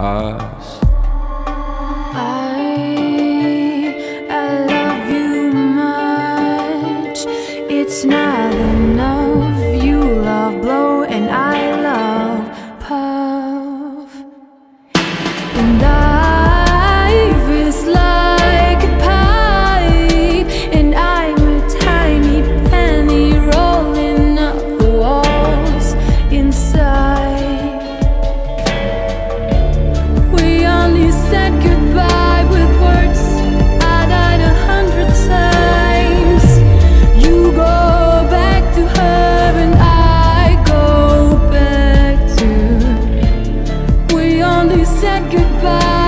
us. I, I love you much. It's not enough. said goodbye.